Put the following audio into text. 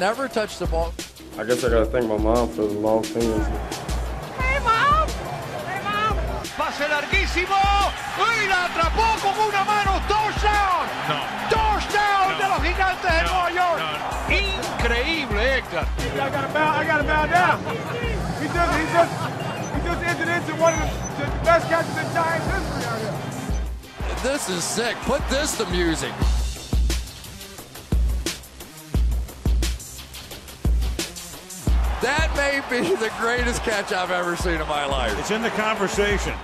never touched the ball. I guess I got to thank my mom for the long fingers. Hey, mom! Hey, mom! Pase larguísimo. ¡Y la atrapó con una mano! ¡Touchdown! No. ¡Touchdown No. de los gigantes de No. Nueva York! No. Increíble, Héctor. I gotta bow. I gotta bow down. He just, he just, he just entered into one of the, the best catches in Giants history out here. This is sick. Put this to music. That may be the greatest catch I've ever seen in my life. It's in the conversation.